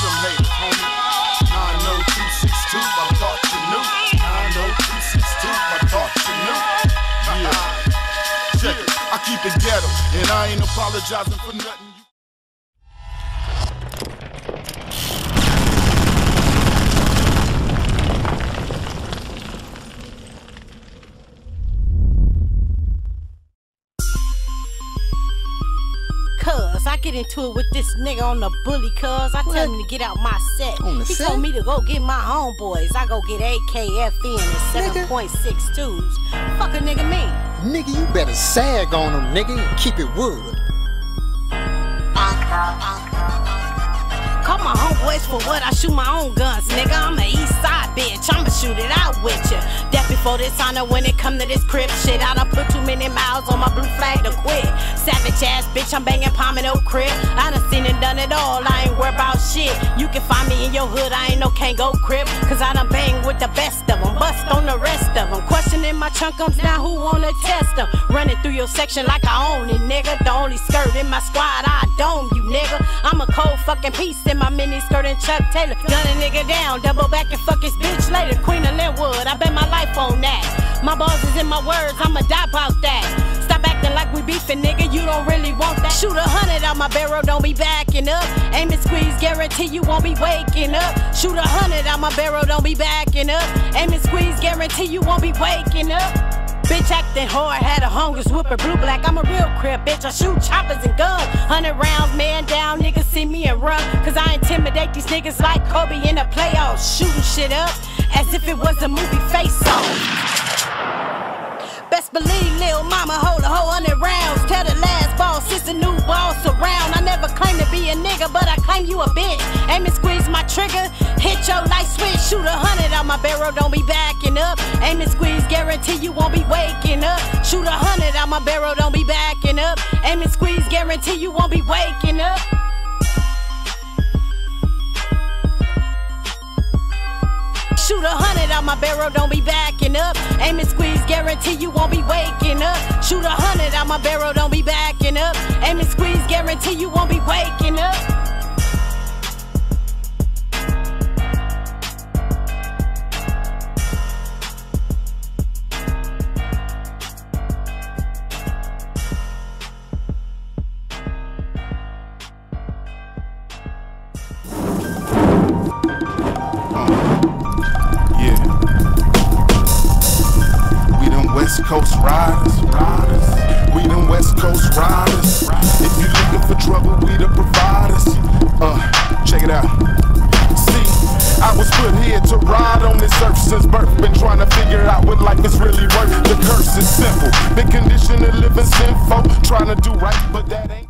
them haters, homie. 90262, I thought you knew. 90262, I thought you knew. Yeah. Check it. I keep it ghetto, and I ain't apologizing for nothing. Cuz I get into it with this nigga on the bully, cuz I tell him to get out my set. On the he set? told me to go get my homeboys. I go get AKFN and Nigga. 7.62s. Fuck a nigga me. Nigga, you better sag on them, nigga, and keep it wood. Call my homeboys for what? I shoot my own guns, nigga. I'm a east side bitch. I'ma shoot it out with ya. That before this honor when it come to this Crip shit. I done put too many Bitch, I'm banging Palm and Oak Crip. I done seen and done it all. I ain't worried about shit. You can find me in your hood. I ain't no can't go Crip. Cause I done bang with the best of them. Bust on the rest of them. Questioning my chunkums now. Who wanna test them? Running through your section like I own it, nigga. The only skirt in my squad. I dome you, nigga. I'm a cold fucking piece in my mini skirt and Chuck Taylor. Gun a nigga down, double back and fuck his bitch later. Queen of Lynwood, I bet my life on that. My balls is in my words, I'ma die about that. My barrel, don't be backing up. Aim and squeeze, guarantee you won't be waking up. Shoot a hundred out my barrel, don't be backing up. Aim and squeeze, guarantee you won't be waking up. Bitch acting hard, had a hunger, whooping blue black. I'm a real Crip, bitch. I shoot choppers and guns. Hundred rounds, man down, niggas see me and run. Cause I intimidate these niggas like Kobe in the playoffs. Shooting shit up as if it was a movie face off. Best believe Lil Mama hold a you a bitch. Aim and squeeze my trigger, hit your light switch, shoot a hundred out my barrel, don't be backing up. Aim and squeeze, guarantee you won't be waking up. Shoot a hundred out my barrel, don't be backing up. Aim and squeeze, guarantee you won't be waking up. Shoot a hundred out my barrel, don't be backing up. Aim and squeeze, guarantee you won't be waking up. Shoot a hundred out my barrel, don't be backing up. Aim and squeeze, guarantee you won't be waking up. Coast riders. We them West Coast riders. If you looking for trouble, we the providers. Uh, check it out. See, I was put here to ride on this earth since birth. Been trying to figure out what life is really worth. The curse is simple. Been conditioned to live in sinful. Trying to do right, but that ain't.